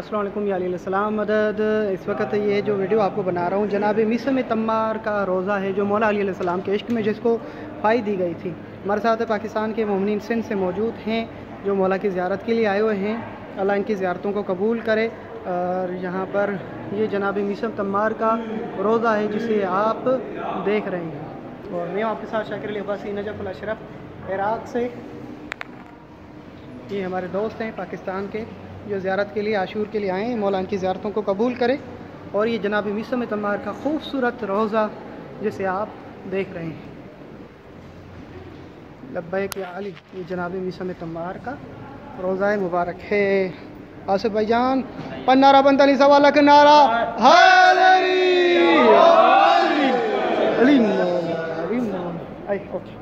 अस्सलाम सलाम, मदद। इस वक्त ये जो वीडियो आपको बना रहा हूँ, जनाब मिसम तम्मार का रोज़ा है, जो मौला सलाम के इश्क में, जिसको फ़ाई दी गई थी। हमारे साथ पाकिस्तान के ममिन सिंध से मौजूद हैं, जो मौला की ज़्यारत के लिए आए हुए हैं। अल्लाह इनकी ज़्यारतों को कबूल करे। और यहाँ पर ये जनाब मिसम तम्मार का रोज़ा है, जिसे आप देख रहे हैं। और मैं आपके साथ Shakir Libasi Najaful Ashraf, Iraq से। ये हमारे दोस्त हैं, पाकिस्तान के। जो ज़्यारत के लिए, आशूर के लिए आए, मौलान की ज़्यारतों को कबूल करें। और ये जनाब मिसम तमार का खूबसूरत रोज़ा, जिसे आप देख रहे हैं। लब्बैक अली, ये जनाब मिसम तमार का रोज़ा मुबारक है। आसिफ भाईजान पन्नारा बंदली सवाल नारा। Ali okay.